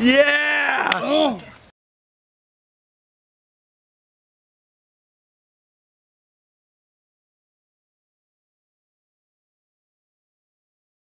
Yeah! Oh.